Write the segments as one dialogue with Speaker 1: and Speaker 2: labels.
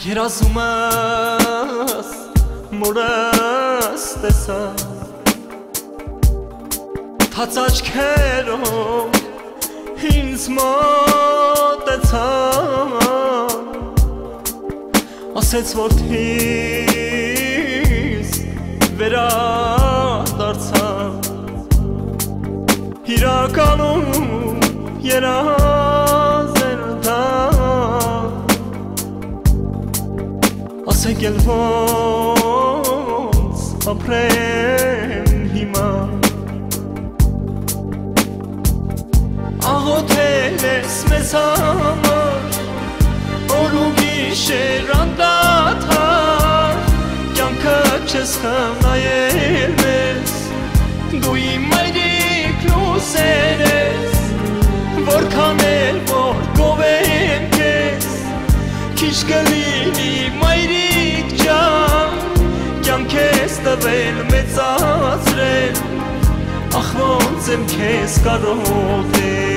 Speaker 1: երազում ես մորս տեսա թաց աչքերով ինձ մոտեցա ասեց որ թիս վերադարձա իրականում երազ ասեք էլ ոնց ապրեմ հիմա աղոթել ես մեզ համար օր ու գիշեր անդադար կյանքը չես խնայել մեզ դու իմ մայրիկ լուսեր ես որքան էլ որ գովեմ քեզ քիչ կլինի մայրիկ ջան կյանք ես տվել մեծացրել ախ ոնց եմ քեզ կարոտել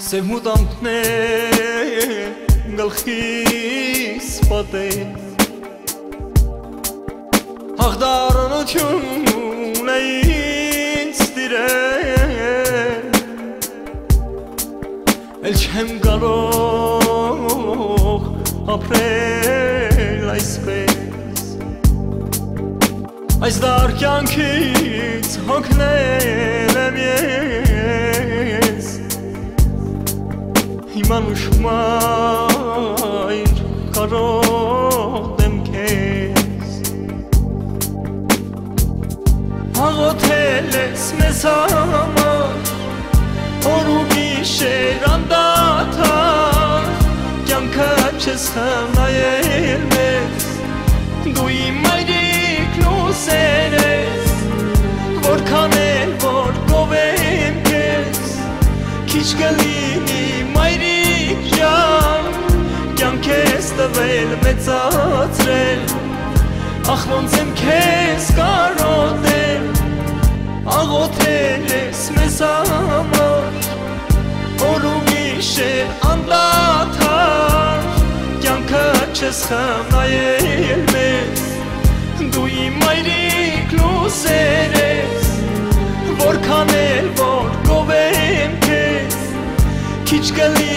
Speaker 1: Սև մուտամքներ գլխիս պատեն Հաղդարնություն է ինձ տիրել Էլ չեմ կարող ապրել այսպես Այս դար կյանքից հոգնել եմ ես Հիմա նշմայր կարոտեմ քեզ Աղոթել ես մեզ տվել մեծացրել Ախ ոնց եմ քեզ կարոտել Աղոթել ես մեզ համար Օր ու գիշեր անդադար Կյանքը չես խնայել մեզ Դու իմ մայրիկ լուսեր ես Որքան էլ որ գովեմ քեզ Քիչ կլինի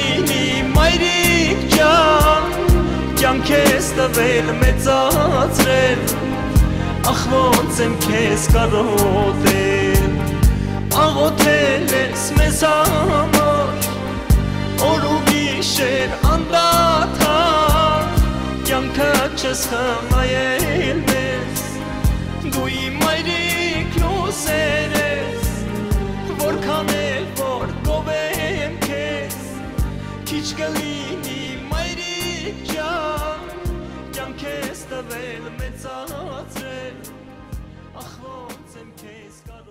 Speaker 1: Ես տվել մեծացրել Ախ ոնց եմ քեզ կարոտել Աղոթել ես մեզ համար Օր ու գիշեր անդադար Կյանքը չես խնայել մեզ Դու իմ մայրիկ քեզ տվել մեծացրել ախ ոնց եմ քեզ կար